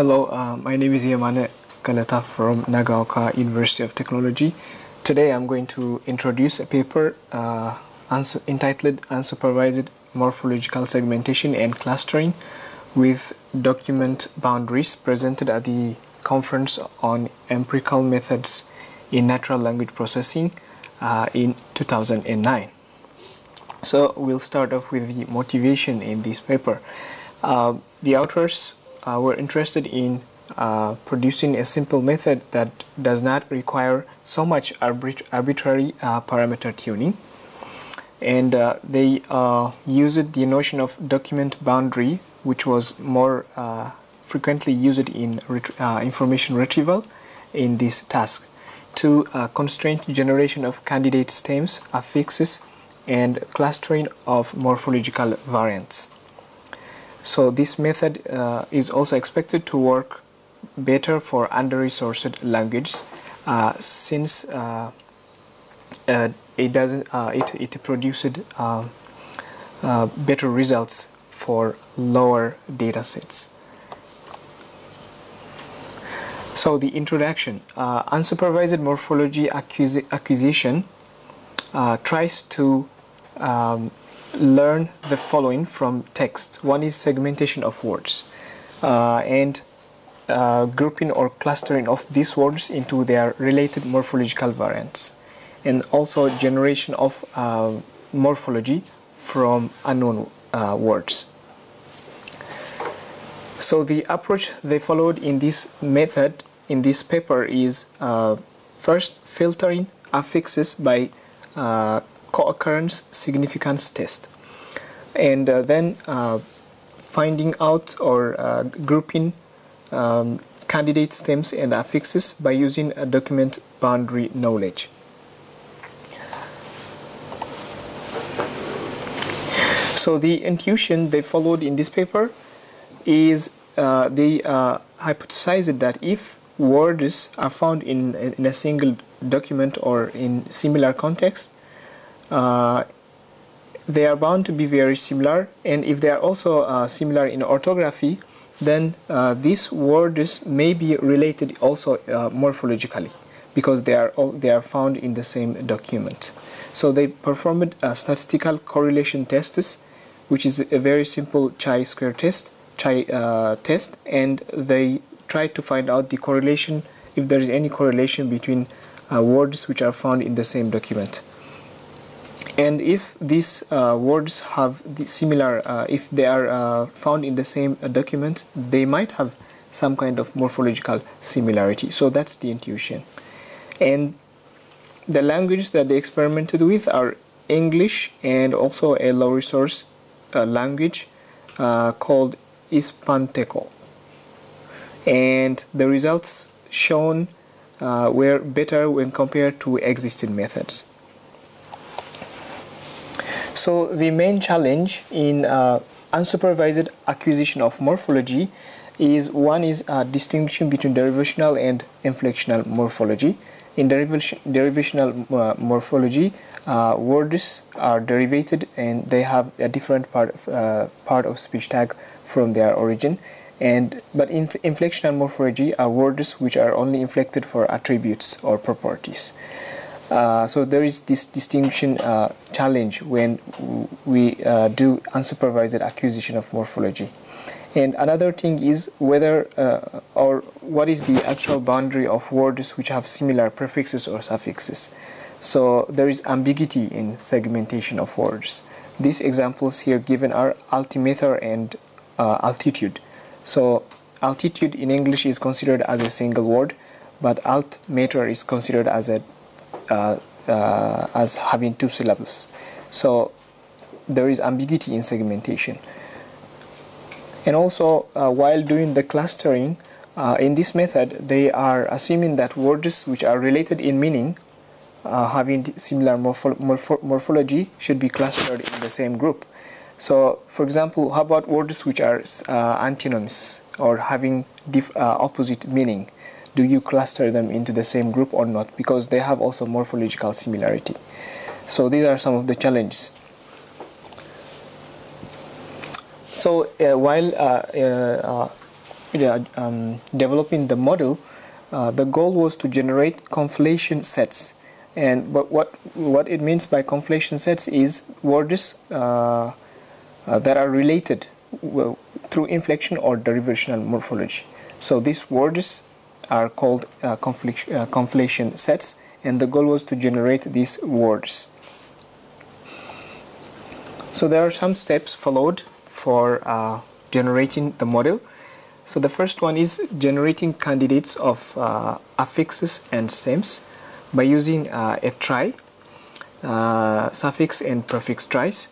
Hello, uh, my name is Yemane Galata from Nagaoka University of Technology. Today I'm going to introduce a paper uh, entitled Unsupervised Morphological Segmentation and Clustering with Document Boundaries presented at the Conference on Empirical Methods in Natural Language Processing uh, in 2009. So we'll start off with the motivation in this paper. Uh, the authors uh, were interested in uh, producing a simple method that does not require so much arbit arbitrary uh, parameter tuning. And uh, they uh, used the notion of document boundary, which was more uh, frequently used in ret information retrieval in this task, to constrain generation of candidate stems, affixes, and clustering of morphological variants. So this method uh, is also expected to work better for under-resourced languages uh, since uh, uh it doesn't uh, it, it produced um, uh, better results for lower data sets. So the introduction, unsupervised morphology acquisition tries to um, learn the following from text. One is segmentation of words uh, and uh, grouping or clustering of these words into their related morphological variants and also generation of uh, morphology from unknown uh, words. So the approach they followed in this method in this paper is uh, first filtering affixes by uh, co-occurrence significance test and uh, then uh, finding out or uh, grouping um, candidate stems and affixes by using a document boundary knowledge. So the intuition they followed in this paper is uh, they uh, hypothesized that if words are found in, in a single document or in similar context, uh, they are bound to be very similar and if they are also uh, similar in orthography then uh, these words may be related also uh, morphologically because they are all, they are found in the same document. So they performed a statistical correlation tests which is a very simple chi-square test chi uh, test and they try to find out the correlation if there is any correlation between uh, words which are found in the same document and if these uh, words have the similar uh, if they are uh, found in the same uh, document they might have some kind of morphological similarity. So that's the intuition. And the languages that they experimented with are English and also a low resource uh, language uh, called Uspanteko and the results shown were better when compared to existing methods so the main challenge in uh, unsupervised acquisition of morphology is one is uh, distinction between derivational and inflectional morphology. In derivation, derivational uh, morphology, uh, words are derivated and they have a different part of, uh, part of speech tag from their origin. And but in inflectional morphology are words which are only inflected for attributes or properties. Uh, so there is this distinction uh, challenge when we uh, do unsupervised acquisition of morphology. And another thing is whether uh, or what is the actual boundary of words which have similar prefixes or suffixes. So there is ambiguity in segmentation of words. These examples here given are altimeter and uh, altitude. So altitude in English is considered as a single word, but altimeter is considered as a as having two syllables. So there is ambiguity in segmentation. And also, uh, while doing the clustering, in this method, they are assuming that words which are related in meaning uh, having similar morpho morpho morphology should be clustered in the same group. So, for example, how about words which are uh, antonyms or having uh, opposite meaning? Do you cluster them into the same group or not because they have also morphological similarity so these are some of the challenges so uh, while uh, uh, um, developing the model, uh, the goal was to generate conflation sets. And but what what it means by conflation sets is words uh, uh, that are related through inflection or derivational morphology. So these words are called uh, conflation sets, and the goal was to generate these words. So there are some steps followed for uh, generating the model. So the first one is generating candidates of uh, affixes and stems by using uh, a trie, uh, suffix and prefix tries.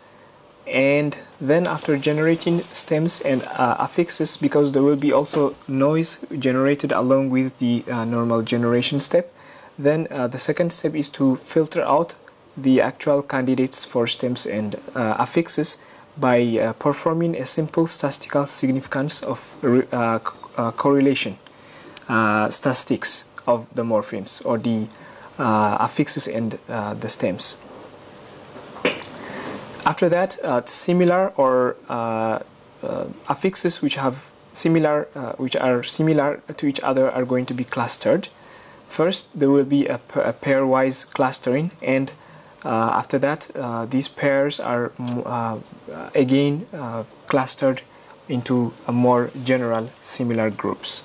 And then after generating stems and uh, affixes, because there will be also noise generated along with the uh, normal generation step, then the second step is to filter out the actual candidates for stems and uh, affixes by uh, performing a simple statistical significance of uh, uh, correlation uh, statistics of the morphemes or the affixes and the stems. After that, uh, similar or uh, uh, affixes which have similar, which are similar to each other are going to be clustered. First, there will be a, a pairwise clustering and uh, after that, uh, these pairs are uh, again clustered into a more general similar groups.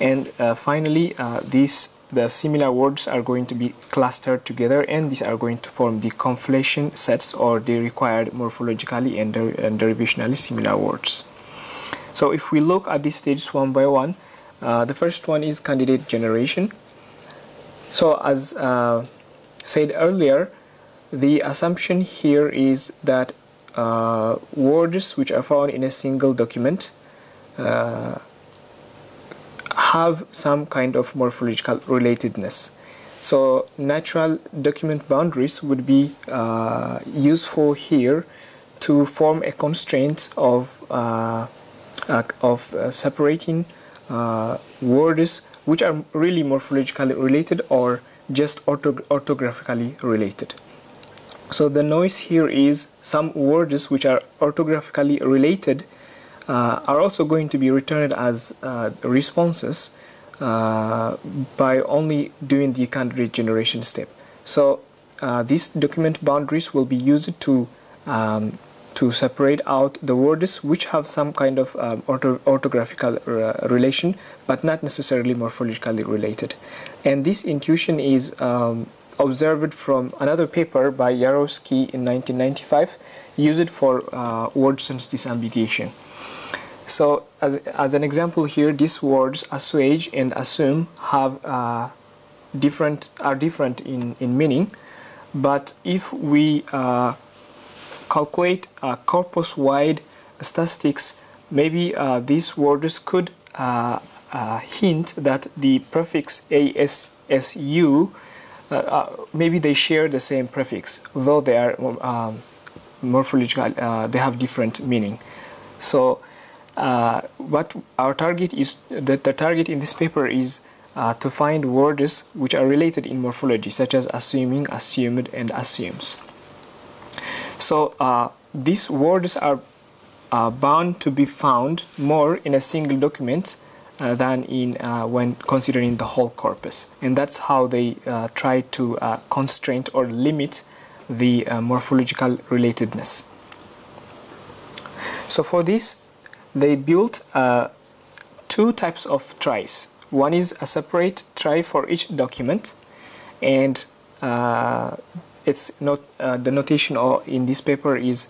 And finally, these the similar words are going to be clustered together and these are going to form the conflation sets or the required morphologically and, der and derivationally similar words. So if we look at these stages one by one, uh, the first one is candidate generation. So as uh, said earlier, the assumption here is that uh, words which are found in a single document uh, have some kind of morphological relatedness. So natural document boundaries would be uh, useful here to form a constraint of, uh, uh, of uh, separating words which are really morphologically related or just orthographically related. So the noise here is some words which are orthographically related uh, are also going to be returned as uh, responses uh, by only doing the candidate generation step. So uh, these document boundaries will be used to um, to separate out the words which have some kind of um, ortho orthographical uh, relation but not necessarily morphologically related. And this intuition is um, observed from another paper by Yarowsky in 1995 used for uh, word sense disambiguation. So as, as an example here, these words assuage and assume have uh, different are different in, in meaning, but if we uh, calculate corpus-wide statistics, maybe uh, these words could uh, uh, hint that the prefix ASSU uh, uh, maybe they share the same prefix, though they are um, uh, they have different meaning. So what our target is, that the target in this paper is uh, to find words which are related in morphology, such as assuming, assumed, and assumes. So uh, these words are uh, bound to be found more in a single document uh, than in uh, when considering the whole corpus. And that's how they uh, try to uh, constrain or limit the uh, morphological relatedness. So for this, they built uh, two types of tries. One is a separate trie for each document, and it's not the notation in this paper is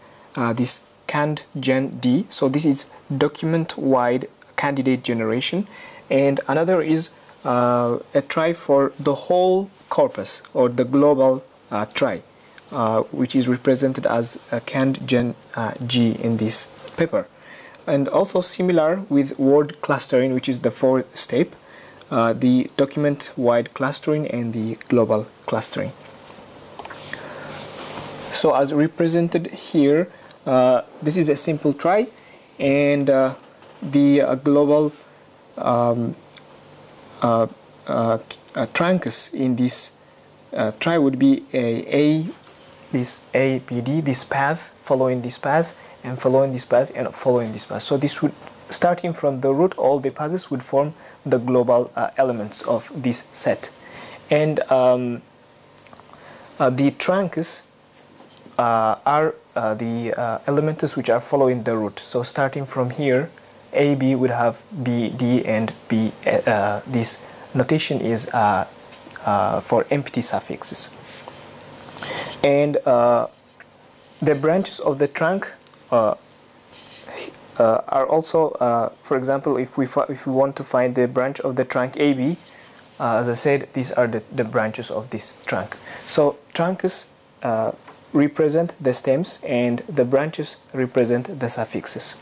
this cand gen d. So this is document-wide candidate generation and another is uh, a trie for the whole corpus or the global uh, uh, which is represented as a cand gen uh, G in this paper and also similar with word clustering which is the fourth step uh, the document wide clustering and the global clustering. So as represented here uh, this is a simple trie and the uh, global um, uh, uh, trunks in this trie would be a, a this A B D this path following this path and following this path and following this path. So this would starting from the root, all the paths would form the global uh, elements of this set. And um, uh, the trunks uh, are uh, the uh, elements which are following the root. So starting from here, A, B would have B, D, and B. Uh, this notation is for empty suffixes. And the branches of the trunk are also, uh, for example, if we if we want to find the branch of the trunk AB, uh, as I said, these are the, the branches of this trunk. So trunks represent the stems and the branches represent the suffixes.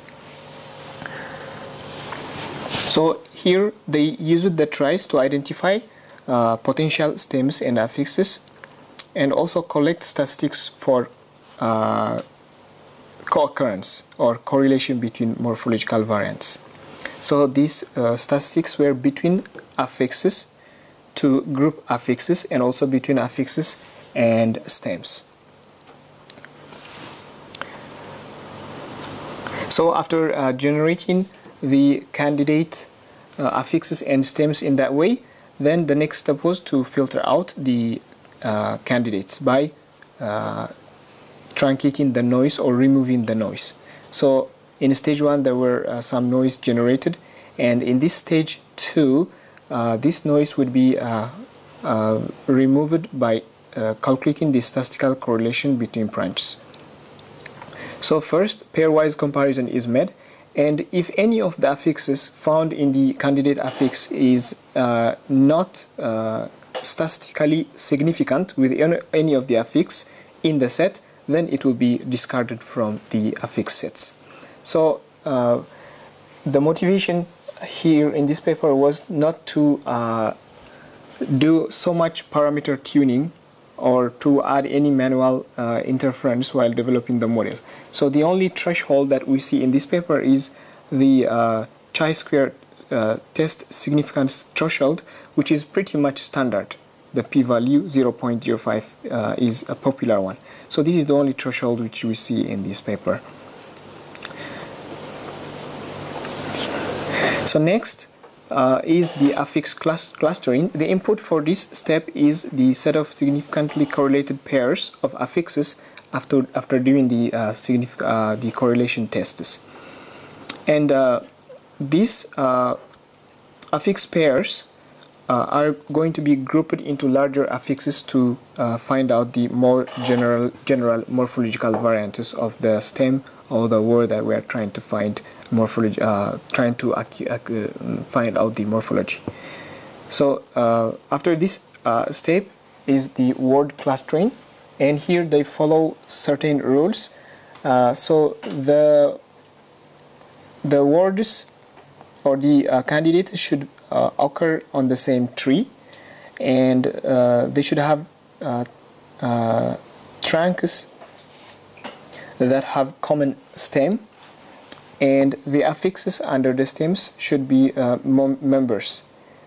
So here they used the tries to identify uh, potential stems and affixes and also collect statistics for uh, co-occurrence or correlation between morphological variants. So these uh, statistics were between affixes to group affixes and also between affixes and stems. So after uh, generating the candidate uh, affixes and stems in that way, then the next step was to filter out the uh, candidates by uh, truncating the noise or removing the noise. So in stage 1 there were uh, some noise generated and in this stage 2 uh, this noise would be uh, uh removed by uh, calculating the statistical correlation between branches. So first pairwise comparison is made and if any of the affixes found in the candidate affix is not statistically significant with any of the affix in the set then it will be discarded from the affix sets. So uh, the motivation here in this paper was not to uh, do so much parameter tuning or to add any manual uh, interference while developing the model. So the only threshold that we see in this paper is the uh, chi-square uh, test significance threshold, which is pretty much standard. The p-value 0.05 uh, is a popular one. So this is the only threshold which we see in this paper. So next uh, is the affix clustering. The input for this step is the set of significantly correlated pairs of affixes after after doing the uh, uh, the correlation tests. And uh, these uh, affix pairs uh, are going to be grouped into larger affixes to uh, find out the more general general morphological variants of the stem or the word that we are trying to find morphology uh, trying to find out the morphology. So uh, after this uh, step is the word clustering and here they follow certain rules. Uh, so the the words or the candidate should uh, occur on the same tree and uh, they should have uh, trunks that have common stem and the affixes under the stems should be members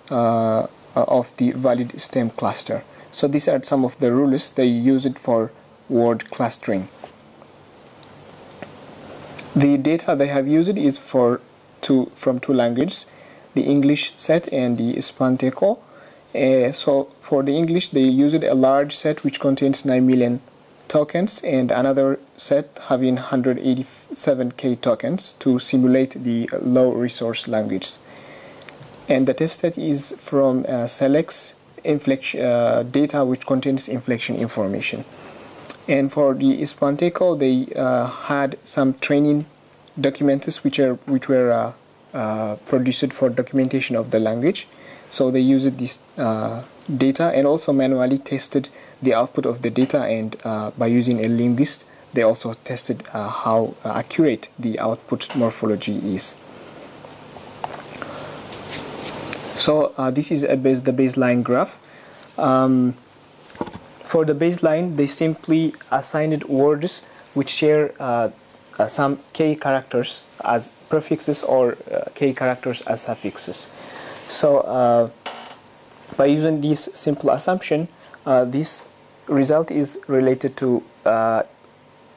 of the valid stem cluster. So these are some of the rules they use it for word clustering. The data they have used is for two from two languages the English set and the Uspanteko. Uh, so for the English, they used a large set which contains 9 million tokens and another set having 187k tokens to simulate the low resource language. And the test set is from uh, CELEX inflection uh, data which contains inflection information. And for the Uspanteko, they uh, had some training documents which are which were uh, uh, produced for documentation of the language. So they used this uh, data and also manually tested the output of the data and uh, by using a linguist they also tested uh, how accurate the output morphology is. So uh, this is base, the baseline graph. Um, for the baseline they simply assigned words which share uh, some k characters as prefixes or uh, k characters as suffixes. So uh, by using this simple assumption, uh, this result is related to uh,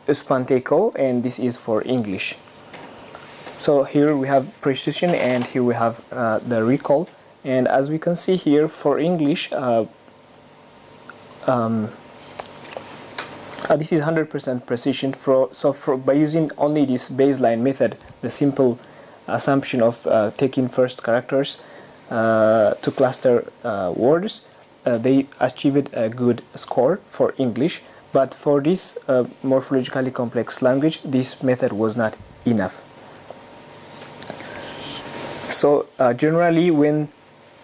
Uspanteko and this is for English. So here we have precision and here we have uh, the recall. And as we can see here for English, uh, um, uh, this is 100% precision. For, so for, by using only this baseline method, the simple assumption of uh, taking first characters uh, to cluster uh, words, they achieved a good score for English. But for this morphologically complex language, this method was not enough. So uh, generally when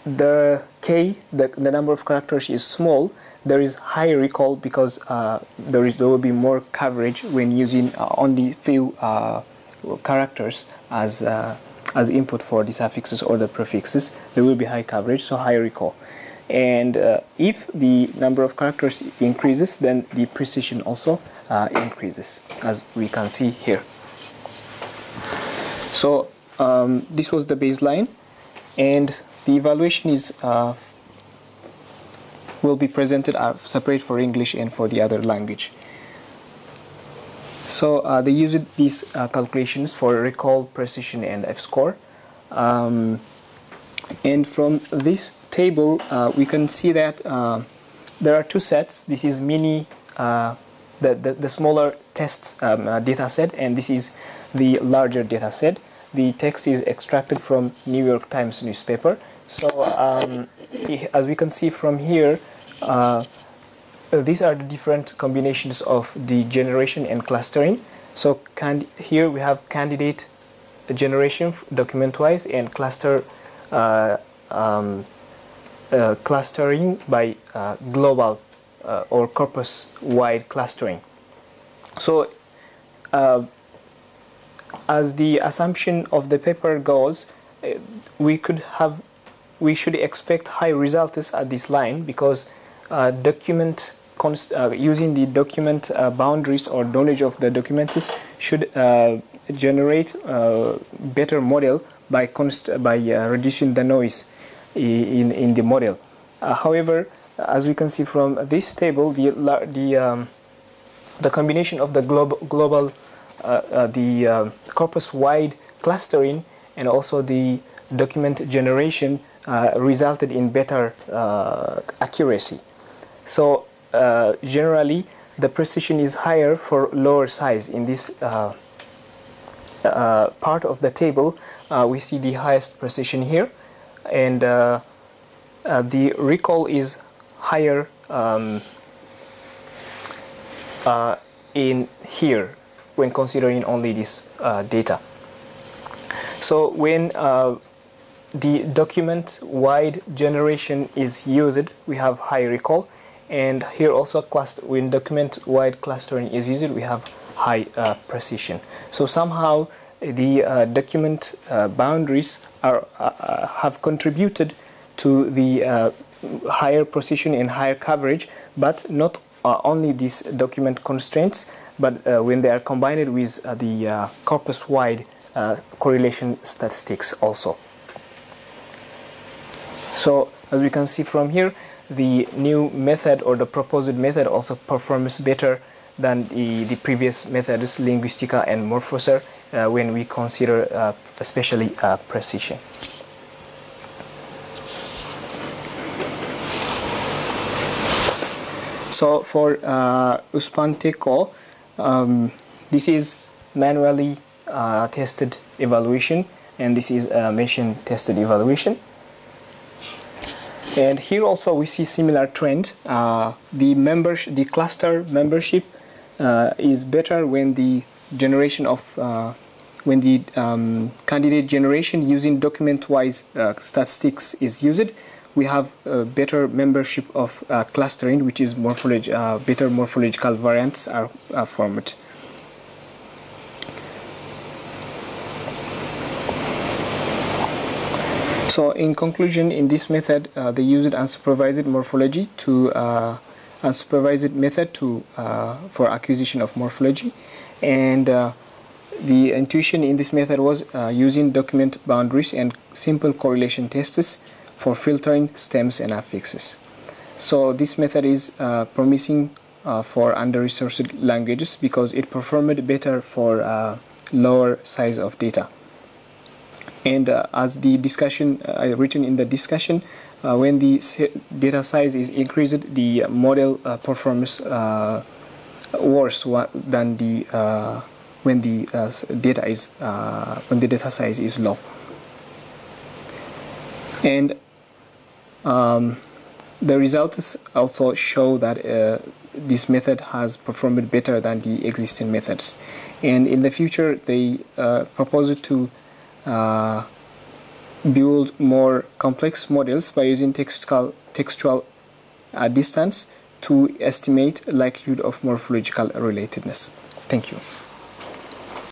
the k, the, the number of characters is small, there is high recall because uh, there is there will be more coverage when using uh, only few uh, characters as uh, as input for the suffixes or the prefixes. There will be high coverage, so high recall. And uh, if the number of characters increases, then the precision also increases, as we can see here. So um, this was the baseline and the evaluation is uh, will be presented uh, separate for English and for the other language. So uh, they used these uh, calculations for recall, precision, and F-score. Um, and from this table, uh, we can see that uh, there are two sets. This is mini, the, the, the, smaller tests um, data set, and this is the larger data set the text is extracted from New York Times newspaper. So um, as we can see from here, uh, these are the different combinations of the generation and clustering. So here we have candidate generation document-wise and cluster uh, um, uh, clustering by uh, global uh, or corpus-wide clustering. So uh, as the assumption of the paper goes, uh, we could have, we should expect high results at this line because uh, document uh, using the document uh, boundaries or knowledge of the documents should uh, generate a better model by by uh, reducing the noise in in the model. however, as we can see from this table, the the um, the combination of the global global uh, uh, the uh, corpus-wide clustering and also the document generation resulted in better accuracy. So generally, the precision is higher for lower size. In this part of the table, we see the highest precision here, and the recall is higher um, uh, in here when considering only this uh, data. So when uh, the document wide generation is used, we have high recall. And here also cluster, when document wide clustering is used, we have high uh, precision. So somehow the uh, document uh, boundaries are, uh, have contributed to the higher precision and higher coverage, but not only these document constraints, but uh, when they are combined with uh, the uh, corpus-wide correlation statistics also. So as we can see from here, the new method or the proposed method also performs better than the, the previous methods, Linguistica and Morfessor, uh, when we consider uh, especially uh, precision. So for uh, Uspanteko, um, this is manually uh, tested evaluation and this is a machine tested evaluation. And here also we see similar trend. Uh, the members, the cluster membership uh, is better when the generation of uh, when the um, candidate generation using document-wise uh, statistics is used. We have better membership of uh, clustering, which is morphology, uh, better morphological variants are formed. So in conclusion, in this method, uh, they used unsupervised morphology to uh, unsupervised method to uh, for acquisition of morphology, and uh, the intuition in this method was uh, using document boundaries and simple correlation tests for filtering stems and affixes. So this method is uh, promising for under-resourced languages because it performed better for lower size of data. And uh, as the discussion, uh, written in the discussion, uh, when the data size is increased, the model uh, performs uh, worse than the uh, when the data is when the data size is low. And um, the results also show that this method has performed better than the existing methods. And in the future, they uh, propose to uh, build more complex models by using textual, textual uh, distance to estimate likelihood of morphological relatedness. Thank you.